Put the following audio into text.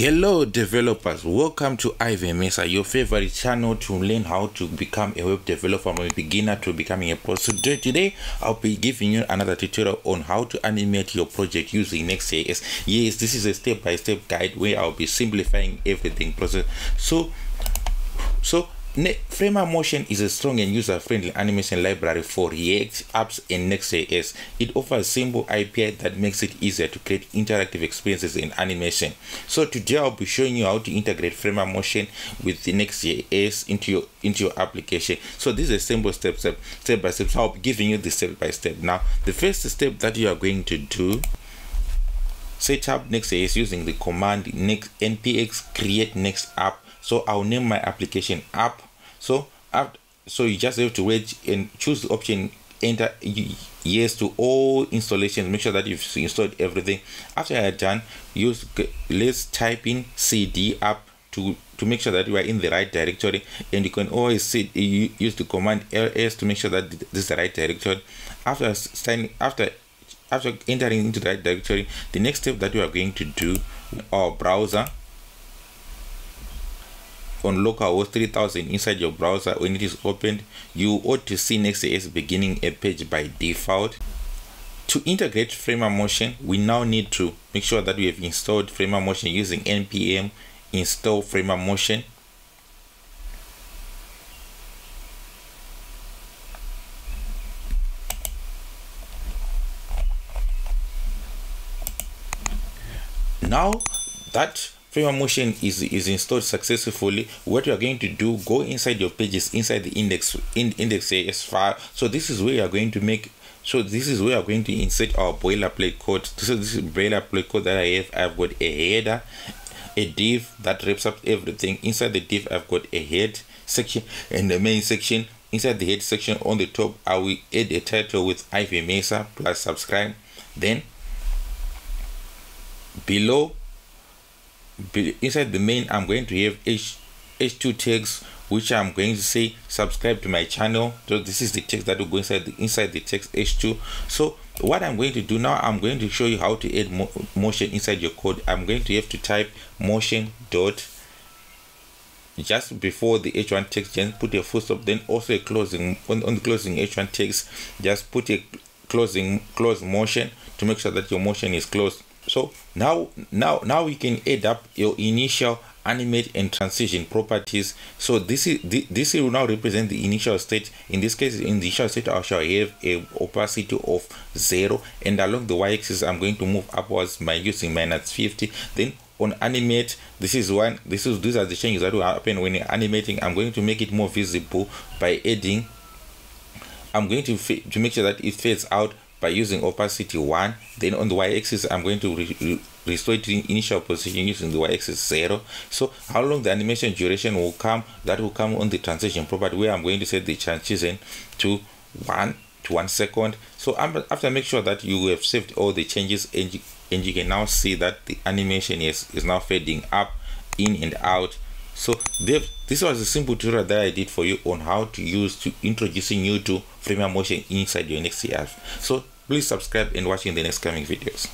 Hello developers, welcome to Mesa, your favorite channel to learn how to become a web developer from a beginner to becoming a pro. So today I'll be giving you another tutorial on how to animate your project using Next.js. Yes, this is a step-by-step -step guide where I'll be simplifying everything process. So so Framer Motion is a strong and user-friendly animation library for React apps and Next.js. It offers simple API that makes it easier to create interactive experiences in animation. So today I'll be showing you how to integrate Framer Motion with the Next.js into your into your application. So this is a simple step step step by step. So I'll be giving you the step by step. Now the first step that you are going to do set up Next.js using the command next npx create next app so i'll name my application app. So app so you just have to wait and choose the option enter yes to all installations. Make sure that you've installed everything. After you're done use let's type in cd app to to make sure that you are in the right directory. And you can always see you use the command ls to make sure that this is the right directory. After signing after after entering into the right directory the next step that you are going to do our browser on localhost 3000 inside your browser when it is opened you ought to see next.js beginning a page by default. To integrate framer motion we now need to make sure that we have installed framer motion using npm install framer motion. Now that Motion is, is installed successfully. What you are going to do, go inside your pages, inside the index in index.js file. So this is where you are going to make so this is where we are going to insert our boilerplate code. So this is boilerplate code that I have. I've got a header, a div that wraps up everything. Inside the div, I've got a head section and the main section. Inside the head section on the top, I will add a title with Irvine Mesa plus subscribe. Then below inside the main i'm going to have h h2 tags which i'm going to say subscribe to my channel. So this is the text that will go inside the inside the text h2 so what i'm going to do now i'm going to show you how to add mo motion inside your code. I'm going to have to type motion dot just before the h1 text just put a full stop then also a closing on, on the closing h1 text just put a closing close motion to make sure that your motion is closed so now now now we can add up your initial animate and transition properties. So this is this will now represent the initial state. In this case in the initial state i shall have a opacity of zero. And along the y-axis i'm going to move upwards by using minus 50 then on animate this is one this is these are the changes that will happen when animating. I'm going to make it more visible by adding i'm going to to make sure that it fades out by using opacity 1 then on the y-axis i'm going to re re restore it in initial position using the y-axis 0 so how long the animation duration will come that will come on the transition property where i'm going to set the transition to 1 to 1 second. So after make sure that you have saved all the changes and you, and you can now see that the animation is is now fading up in and out so this was a simple tutorial that I did for you on how to use to introducing you to Framer Motion inside your next. So please subscribe and watching the next coming videos.